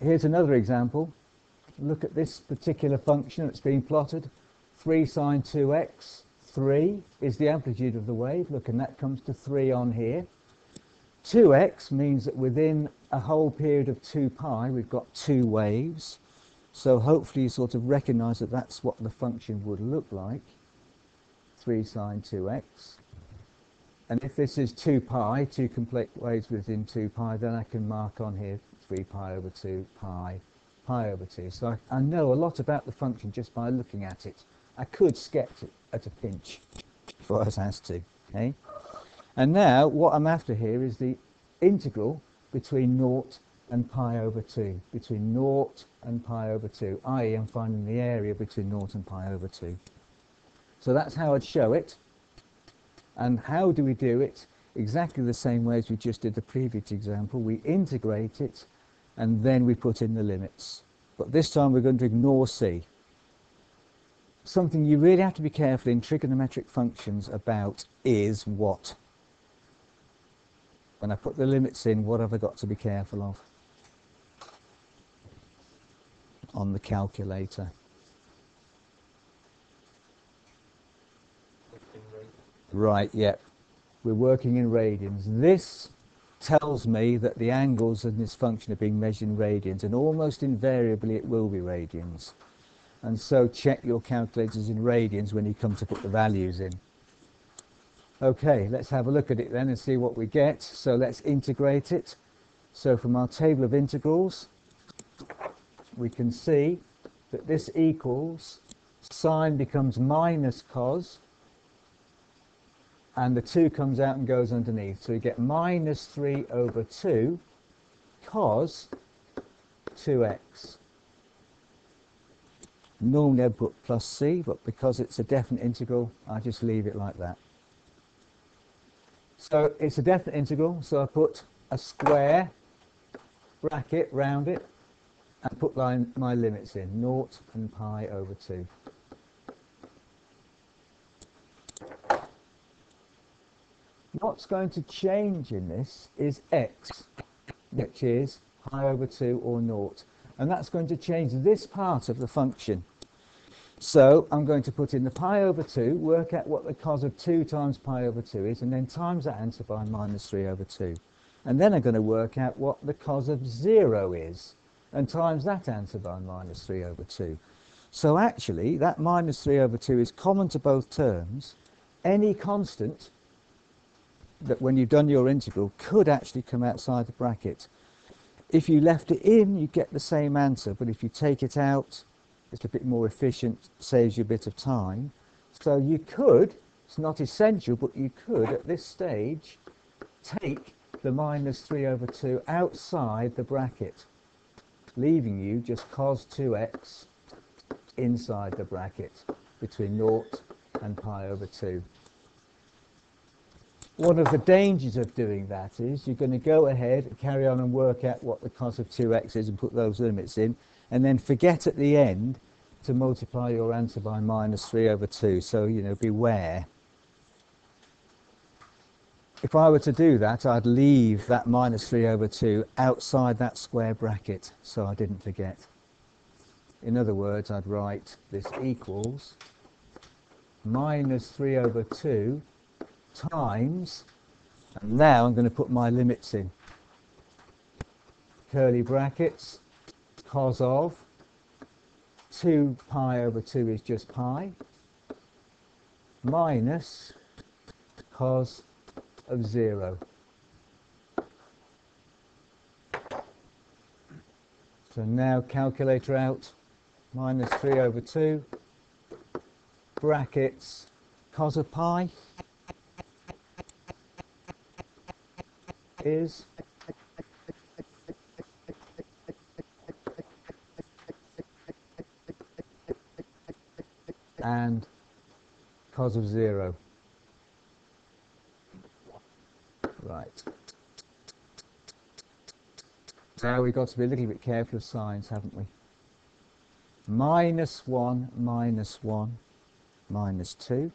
here's another example. Look at this particular function that's being plotted. 3 sine 2x, 3 is the amplitude of the wave. Look, and that comes to 3 on here. 2x means that within a whole period of 2 pi, we've got two waves. So hopefully you sort of recognize that that's what the function would look like. 3 sine 2x. And if this is 2 pi, two complete waves within 2 pi, then I can mark on here 3 pi over 2 pi, pi over 2. So I, I know a lot about the function just by looking at it. I could sketch it at a pinch if I was asked to. Okay? And now what I'm after here is the integral between naught and pi over 2, between naught and pi over 2, i.e. I'm finding the area between naught and pi over 2. So that's how I'd show it. And how do we do it? Exactly the same way as we just did the previous example. We integrate it and then we put in the limits. But this time we're going to ignore c. Something you really have to be careful in trigonometric functions about is what? When I put the limits in, what have I got to be careful of? On the calculator. Right, yep. We're working in radians. This tells me that the angles in this function are being measured in radians, and almost invariably it will be radians. And so check your calculators in radians when you come to put the values in. Okay, let's have a look at it then and see what we get. So let's integrate it. So from our table of integrals, we can see that this equals sine becomes minus cos and the 2 comes out and goes underneath. So we get minus 3 over 2 cos 2x. Normally I'd put plus c, but because it's a definite integral, I just leave it like that. So it's a definite integral, so I put a square bracket round it and put my, my limits in, naught and pi over 2. What's going to change in this is x, which is pi over 2 or naught. And that's going to change this part of the function. So I'm going to put in the pi over 2, work out what the cos of 2 times pi over 2 is, and then times that answer by minus 3 over 2. And then I'm going to work out what the cos of 0 is, and times that answer by minus 3 over 2. So actually, that minus 3 over 2 is common to both terms. Any constant that when you've done your integral could actually come outside the bracket. If you left it in, you get the same answer, but if you take it out, it's a bit more efficient, saves you a bit of time. So you could, it's not essential, but you could at this stage take the minus 3 over 2 outside the bracket, leaving you just cos 2x inside the bracket between 0 and pi over 2 one of the dangers of doing that is you're going to go ahead and carry on and work out what the cos of 2x is and put those limits in and then forget at the end to multiply your answer by minus 3 over 2 so you know beware. If I were to do that I'd leave that minus 3 over 2 outside that square bracket so I didn't forget. In other words I'd write this equals minus 3 over 2 times, and now I'm going to put my limits in. Curly brackets, cos of 2 pi over 2 is just pi, minus cos of 0. So now calculator out, minus 3 over 2, brackets, cos of pi, is and cos of 0. Right. Now we've got to be a little bit careful of signs, haven't we? Minus 1, minus 1, minus 2.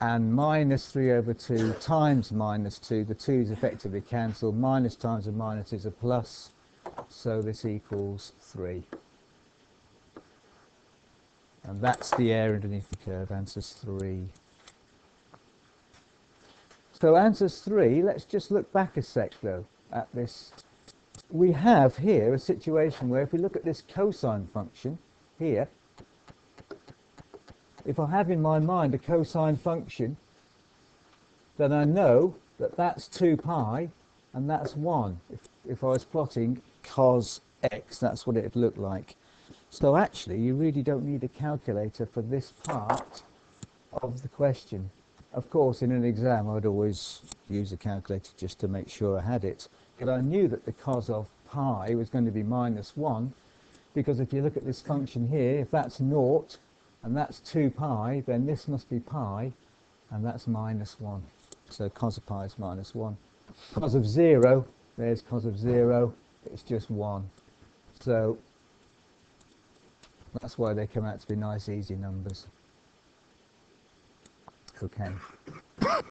And minus 3 over 2 times minus 2. The 2's effectively cancelled. Minus times a minus is a plus. So this equals 3. And that's the area underneath the curve. Answer's 3. So answer's 3. Let's just look back a sec, though, at this. We have here a situation where if we look at this cosine function here, if I have in my mind a cosine function, then I know that that's 2 pi and that's 1. If, if I was plotting cos x, that's what it would look like. So actually, you really don't need a calculator for this part of the question. Of course, in an exam, I'd always use a calculator just to make sure I had it. But I knew that the cos of pi was going to be minus 1, because if you look at this function here, if that's naught, and that's 2 pi, then this must be pi, and that's minus 1. So cos of pi is minus 1. Cos of 0, there's cos of 0, it's just 1. So that's why they come out to be nice, easy numbers. Okay.